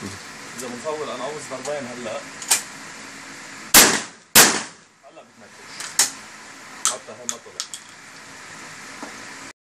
إذا بنطول أنا عاوز ضربين هلأ. هلأ بتنكش حتى هي ما طلع.